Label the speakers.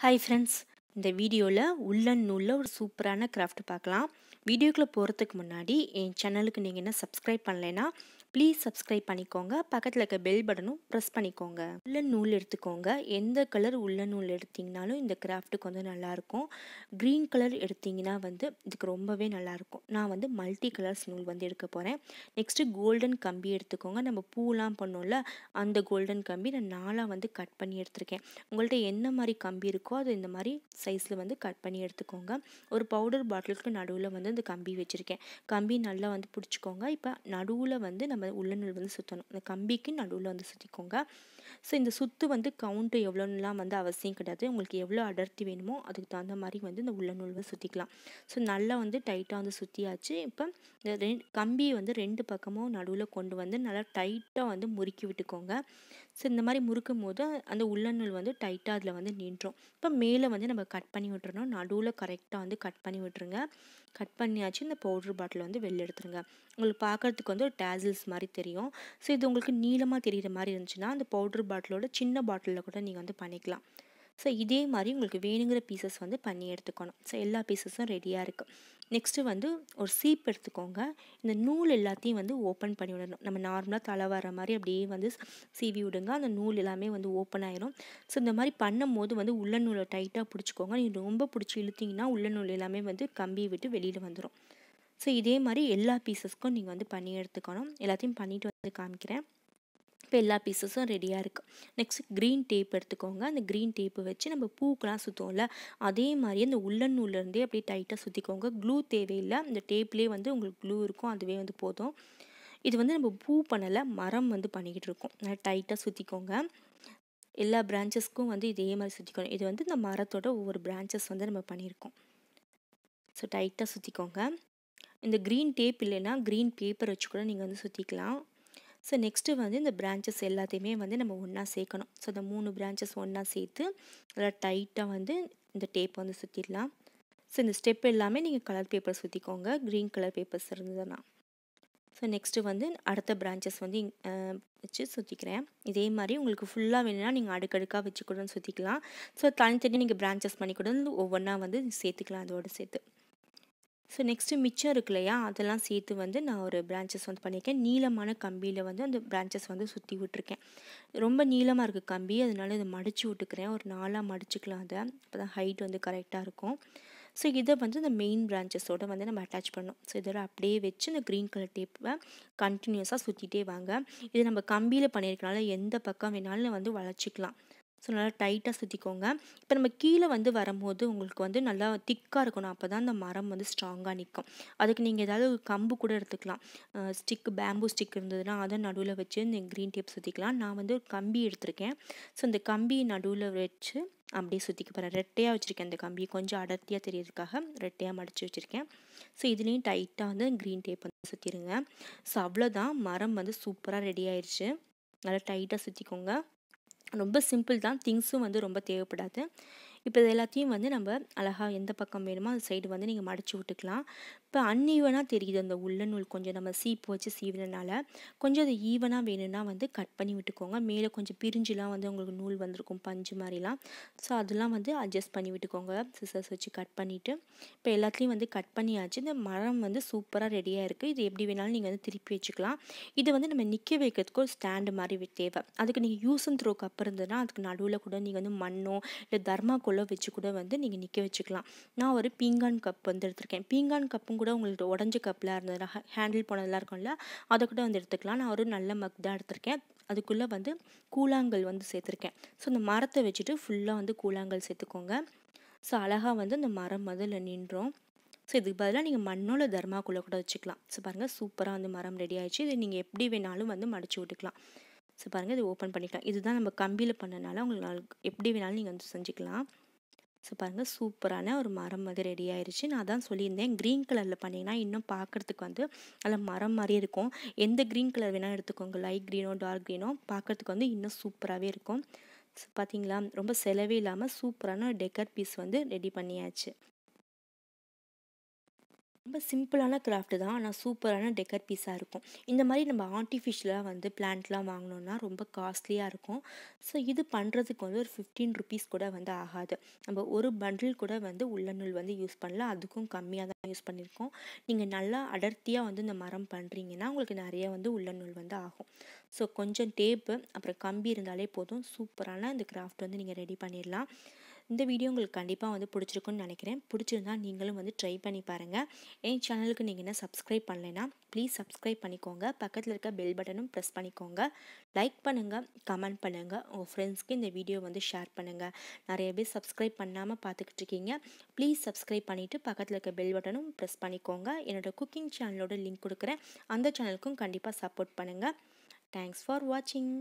Speaker 1: Hi friends இந்த வீடியோவில் உள்ளன் நூலில் ஒரு சூப்பரான கிராஃப்ட் பார்க்கலாம் வீடியோக்குள்ளே போகிறதுக்கு முன்னாடி என் சேனலுக்கு நீங்கள் என்ன சப்ஸ்கிரைப் பண்ணலைன்னா ப்ளீஸ் சப்ஸ்கிரைப் பண்ணிக்கோங்க. பக்கத்தில் இருக்க பெல் பட்டனும் ப்ரெஸ் பண்ணிக்கோங்க. உள்ளன் நூல் எடுத்துக்கோங்க. எந்த கலர் உள்ளன் நூல் எடுத்திங்கனாலும் இந்த கிராஃப்ட்டுக்கு வந்து நல்லாயிருக்கும் க்ரீன் கலர் எடுத்திங்கன்னா வந்து இதுக்கு ரொம்பவே நல்லாயிருக்கும் நான் வந்து மல்டி கலர்ஸ் நூல் வந்து எடுக்க போகிறேன் நெக்ஸ்ட்டு கோல்டன் கம்பி எடுத்துக்கோங்க. நம்ம பூலாம் பண்ணோம்ல அந்த கோல்டன் கம்பி நான் நாளாக வந்து கட் பண்ணி எடுத்திருக்கேன். உங்கள்கிட்ட என்ன மாதிரி கம்பி இருக்கோ அது இந்த மாதிரி சைஸில் வந்து கட் பண்ணி எடுத்துக்கோங்க. ஒரு பவுடர் பாட்டிலுக்கு நடுவில் வந்து இந்த கம்பி வச்சுருக்கேன். கம்பி நல்லா வந்து பிடிச்சிக்கோங்க. இப்போ நடுவில் வந்து நம்ம உள்ளநூல் வந்து சுற்றணும். இந்த கம்பிக்கு நடுவில் வந்து சுற்றிக்கோங்க. ஸோ இந்த சுத்து வந்து கவுண்ட்டு எவ்வளோன்னுலாம் வந்து அவசியம் கிடையாது. உங்களுக்கு எவ்வளோ அடர்த்தி வேணுமோ அதுக்கு தகுந்த மாதிரி வந்து இந்த உள்ள நூல்வை சுற்றிக்கலாம் ஸோ நல்லா வந்து டைட்டாக வந்து சுற்றியாச்சு இப்போ இந்த ரெண்டு கம்பியை வந்து ரெண்டு பக்கமும் நடுவில் கொண்டு வந்து நல்லா டைட்டாக வந்து முறுக்கி விட்டுக்கோங்க. ஸோ இந்த மாதிரி முறுக்கும் போது அந்த உள்ளநூல் வந்து டைட்டாக அதில் வந்து நின்றோம். இப்போ மேலே வந்து நம்ம கட் பண்ணி விட்டுறணும். நடுவில் கரெக்டாக வந்து கட் பண்ணி விட்டுருங்க. கட் பண்ணியாச்சு. இந்த பவுட்ரு பாட்டில் வந்து வெளில எடுத்துருங்க. உங்களுக்கு பார்க்குறதுக்கு வந்து ஒரு டேசில்ஸ் மாதிரி தெரியும். ஸோ இது உங்களுக்கு நீளமாக தெரிகிற மாதிரி இருந்துச்சுன்னா அந்த பவுட்ரு பாட்டிலோட சின்ன பாட்டிலில் கூட நீங்கள் வந்து பண்ணிக்கலாம். ஸோ இதே மாதிரி உங்களுக்கு வேணுங்கிற பீசஸ் வந்து பண்ணி எடுத்துக்கணும். ஸோ எல்லா பீசஸும் ரெடியாக இருக்குது நெக்ஸ்ட்டு வந்து ஒரு சீப் எடுத்துக்கோங்க. இந்த நூல் எல்லாத்தையும் வந்து ஓப்பன் பண்ணி விடணும். நம்ம நார்மலாக தலை வர மாதிரி அப்படியே வந்து சீவி விடுங்க. அந்த நூல் எல்லாமே வந்து ஓப்பன் ஆயிரும். ஸோ இந்த மாதிரி பண்ணும் போது வந்து உள்ள நூலை டைட்டாக பிடிச்சிக்கோங்க. நீங்கள் ரொம்ப பிடிச்சி இழுத்திங்கன்னா உள்ள நூல் எல்லாமே வந்து கம்பி விட்டு வெளியில் வந்துடும் ஸோ இதே மாதிரி எல்லா பீசஸ்க்கும் நீங்கள் வந்து பண்ணி எடுத்துக்கணும். எல்லாத்தையும் பண்ணிட்டு வந்து காமிக்கிறேன். இப்போ எல்லா பீசஸும் ரெடியாக இருக்குது நெக்ஸ்ட் க்ரீன் டேப் எடுத்துக்கோங்க. அந்த க்ரீன் டேப்பு வச்சு நம்ம பூக்கெலாம் சுற்றுவோம்ல அதே மாதிரி அந்த உள்ளன் நூல்லேருந்தே அப்படியே டைட்டாக சுற்றிக்கோங்க க்ளூ தேவையில்லை. அந்த டேப்லேயே வந்து உங்களுக்கு க்ளூ இருக்கும். அதுவே வந்து போதும். இது வந்து நம்ம பூ பண்ணலை மரம் வந்து பண்ணிக்கிட்டு இருக்கோம். நல்லா டைட்டாக சுற்றிக்கோங்க எல்லா பிரான்ச்சஸ்க்கும் வந்து இதே மாதிரி சுற்றிக்கணும் இது வந்து இந்த மரத்தோட ஒவ்வொரு பிரான்ச்சஸ் வந்து நம்ம பண்ணியிருக்கோம். ஸோ டைட்டாக சுற்றிக்கோங்க இந்த க்ரீன் டேப் இல்லைன்னா க்ரீன் பேப்பர் வச்சு கூட நீங்கள் வந்து சுற்றிக்கலாம் ஸோ நெக்ஸ்ட்டு வந்து இந்த பிரான்ச்சஸ் எல்லாத்தையுமே வந்து நம்ம ஒன்றா சேர்க்கணும். ஸோ இந்த மூணு பிரான்ச்சஸ் ஒன்றா சேர்த்து நல்லா டைட்டாக வந்து இந்த டேப் வந்து சுற்றிடலாம் ஸோ இந்த ஸ்டெப் எல்லாமே நீங்கள் கலர் பேப்பர் சுற்றிக்கோங்க க்ரீன் கலர் பேப்பர்ஸ் இருந்ததுன்னா. ஸோ நெக்ஸ்ட்டு வந்து அடுத்த பிரான்ச்சஸ் வந்து வச்சு சுற்றிக்கிறேன் இதே மாதிரி உங்களுக்கு ஃபுல்லாக வேணும்னா நீங்கள் அடுக்கடுக்காக வச்சு கூட சுற்றிக்கலாம் ஸோ தனித்தனி நீங்கள் பிரான்ச்சஸ் பண்ணி கூட ஒவ்வொன்றா வந்து சேர்த்துக்கலாம் அதோடு சேர்த்து. ஸோ நெக்ஸ்ட்டு மிச்சம் இருக்கு இல்லையா? அதெல்லாம் சேர்த்து வந்து நான் ஒரு பிரான்ச்சஸ் வந்து பண்ணியிருக்கேன். நீளமான கம்பியில் வந்து அந்த பிரான்ச்சஸ் வந்து சுற்றி விட்டுருக்கேன். ரொம்ப நீளமாக இருக்குது கம்பி. அதனால இதை மடித்து விட்டுக்கிறேன். ஒரு நாளாக மடிச்சுக்கலாம் அதை. அப்போ தான் ஹைட் வந்து கரெக்டாக இருக்கும். ஸோ இதை வந்து இந்த மெயின் பிரான்ச்சஸோடு வந்து நம்ம அட்டாச் பண்ணோம் ஸோ இதோட அப்படியே வச்சு இந்த க்ரீன் கலர் டேப்பை கண்டினியூஸாக சுற்றிட்டே வாங்க. இது நம்ம கம்பியில் பண்ணியிருக்கனால எந்த பக்கம் வேணாலும் வந்து வளர்ச்சிக்கலாம். ஸோ நல்லா டைட்டாக சுற்றிக்கோங்க இப்போ நம்ம கீழே வந்து வரும்போது உங்களுக்கு வந்து நல்லா திக்காக இருக்கணும். அப்போ தான் அந்த மரம் வந்து ஸ்ட்ராங்காக நிற்கும் அதுக்கு நீங்கள் ஏதாவது கம்பு கூட எடுத்துக்கலாம். ஸ்டிக் பேம்பு ஸ்டிக் இருந்ததுன்னா அதை நடுவில் வச்சு இந்த க்ரீன் டேப் சுற்றிக்கலாம் நான் வந்து ஒரு கம்பி எடுத்திருக்கேன். ஸோ இந்த கம்பி நடுவில் வச்சு அப்படியே சுற்றிக்க போகிறேன் ரெட்டையாக வச்சுருக்கேன் இந்த கம்பி கொஞ்சம் அடர்த்தியாக தெரியறதுக்காக ரெட்டையாக மடித்து வச்சுருக்கேன். ஸோ இதுலேயும் டைட்டாக வந்து க்ரீன் டேப் வந்து சுற்றிடுங்க ஸோ அவ்வளோதான் மரம் வந்து சூப்பராக ரெடி ஆயிடுச்சு நல்லா டைட்டாக சுற்றிக்கோங்க ரொம்ப சிம்பிள் தான் திங்ஸும் வந்து ரொம்ப தேவைப்படாது. இப்போ இது எல்லாத்தையும் வந்து நம்ம அழகாக எந்த பக்கம் வேணுமோ அந்த சைடு வந்து நீங்கள் மடித்து விட்டுக்கலாம். இப்போ அன்ஈவனாக தெரியுது அந்த உள்ள நூல் கொஞ்சம் நம்ம சீப்பு வச்சு சீவினால கொஞ்சம் அது ஈவனாக வேணும்னா வந்து கட் பண்ணி விட்டுக்கோங்க. மேலே கொஞ்சம் பிரிஞ்சுலாம் வந்து உங்களுக்கு நூல் வந்திருக்கும் பஞ்சு மாதிரிலாம் ஸோ அதெல்லாம் வந்து அட்ஜஸ்ட் பண்ணி விட்டுக்கோங்க. சிசர்ஸ் வச்சு கட் பண்ணிவிட்டு இப்போ எல்லாத்துலேயும் வந்து கட் பண்ணியாச்சு. இந்த மரம் வந்து சூப்பராக ரெடியாக இருக்குது இது எப்படி வேணாலும் நீங்கள் வந்து திருப்பி வச்சுக்கலாம். இது வந்து நம்ம நிற்க வைக்கிறதுக்கு ஒரு ஸ்டாண்டு மாதிரி தேவை. அதுக்கு நீங்கள் யூஸ் அண்ட் த்ரோ கப் இருந்ததுன்னா அதுக்கு நடுவில் கூட நீங்கள் வந்து மண்ணோ இல்லை தர்மாக்கோலோ வச்சு கூட வந்து நீங்கள் நிற்க வச்சுக்கலாம். நான் ஒரு பீங்கான் கப் வந்து எடுத்திருக்கேன். பீங்கான் கப்பும் கூட உங்களுக்கு உடஞ்ச கப்பில் இருந்தது ஹேண்டில் போனதெல்லாம் இருக்கும்ல அதை கூட வந்து எடுத்துக்கலாம். நான் ஒரு நல்ல மக் தான் எடுத்திருக்கேன். அதுக்குள்ளே வந்து கூழாங்கல் வந்து சேர்த்துருக்கேன். ஸோ இந்த மரத்தை வச்சுட்டு ஃபுல்லாக வந்து கூழாங்கல் சேர்த்துக்கோங்க. ஸோ அழகாக வந்து இந்த மரம் முதல்ல நின்றோம். ஸோ இதுக்கு பதிலாக நீங்கள் மண்ணோட தர்மாக்குள்ளே கூட வச்சுக்கலாம். ஸோ பாருங்கள் சூப்பராக வந்து மரம் ரெடி ஆயிடுச்சு. இது நீங்கள் எப்படி வேணாலும் வந்து மடிச்சு விட்டுக்கலாம். ஸோ பாருங்கள் இது ஓப்பன் பண்ணிக்கலாம். இதுதான் நம்ம கம்பியில் பண்ணனால உங்களுக்கு எப்படி வேணாலும் நீங்கள் வந்து செஞ்சுக்கலாம். ஸோ பாருங்கள் சூப்பரான ஒரு மரம் வந்து ரெடி ஆயிடுச்சு நான் தான் சொல்லியிருந்தேன். க்ரீன் கலரில் பண்ணிங்கன்னா இன்னும் பார்க்குறதுக்கு வந்து நல்ல மரம் மாதிரி இருக்கும். எந்த க்ரீன் கலர் வேணால் எடுத்துக்கோங்க. லைட் க்ரீனோ டார்க் க்ரீனோ பார்க்குறதுக்கு வந்து இன்னும் சூப்பராகவே இருக்கும். ஸோ பார்த்தீங்களா ரொம்ப செலவே இல்லாமல் சூப்பரான டெக்கர் பீஸ் வந்து ரெடி பண்ணியாச்சு. ரொம்ப சிம்பிளான கிராஃப்ட் தான். ஆனால் சூப்பரான டெக்கர் பீஸாக இருக்கும். இந்த மாதிரி நம்ம ஆர்டிஃபிஷியலாக வந்து பிளான்ட்லாம் வாங்கினோன்னா ரொம்ப காஸ்ட்லியாக இருக்கும். ஸோ இது பண்ணுறதுக்கு வந்து ஒரு ஃபிஃப்டீன் ருபீஸ் கூட வந்து ஆகாது. நம்ம ஒரு பண்டில் கூட வந்து உள்ளநூல் வந்து யூஸ் பண்ணலாம். அதுக்கும் கம்மியாக தான் யூஸ் பண்ணியிருக்கோம். நீங்கள் நல்லா அடர்த்தியாக வந்து இந்த மரம் பண்ணுறீங்கன்னா உங்களுக்கு நிறைய வந்து உள்ளநூல் வந்து ஆகும். ஸோ கொஞ்சம் டேப்பு அப்புறம் கம்பி இருந்தாலே போதும். சூப்பரான இந்த கிராஃப்ட் வந்து நீங்கள் ரெடி பண்ணிடலாம். இந்த வீடியோ உங்களுக்கு கண்டிப்பாக வந்து பிடிச்சிருக்குன்னு நினைக்கிறேன். பிடிச்சிருந்தா நீங்களும் வந்து ட்ரை பண்ணி பாருங்கள் என் சேனலுக்கு நீங்கள் என்ன சப்ஸ்கிரைப் பண்ணலைன்னா ப்ளீஸ் சப்ஸ்கிரைப் பண்ணிக்கோங்க. பக்கத்தில் இருக்க பெல் பட்டனும் ப்ரெஸ் பண்ணிக்கோங்க. லைக் பண்ணுங்கள் கமெண்ட் பண்ணுங்கள் உங்கள் ஃப்ரெண்ட்ஸ்க்கு இந்த வீடியோ வந்து ஷேர் பண்ணுங்கள் நிறைய பேர் சப்ஸ்கிரைப் பண்ணாமல் பார்த்துக்கிட்டு இருக்கீங்க. ப்ளீஸ் சப்ஸ்கிரைப் பண்ணிவிட்டு பக்கத்தில் இருக்க பெல் பட்டனும் ப்ரெஸ் பண்ணிக்கோங்க. என்னோடய குக்கிங் சேனலோட லிங்க் கொடுக்குறேன். அந்த சேனலுக்கும் கண்டிப்பாக சப்போர்ட் பண்ணுங்கள் தேங்க்ஸ் ஃபார் வாட்சிங்